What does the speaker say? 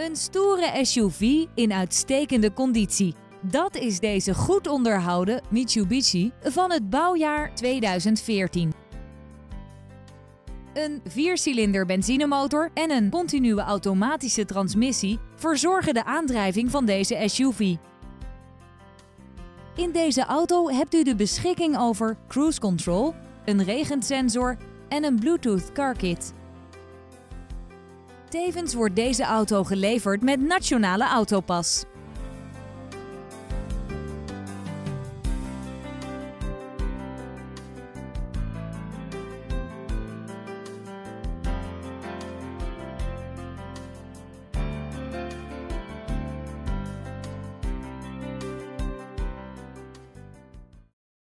Een stoere SUV in uitstekende conditie. Dat is deze goed onderhouden Mitsubishi van het bouwjaar 2014. Een viercilinder benzinemotor en een continue automatische transmissie verzorgen de aandrijving van deze SUV. In deze auto hebt u de beschikking over cruise control, een regensensor en een Bluetooth car kit. Tevens wordt deze auto geleverd met nationale autopas.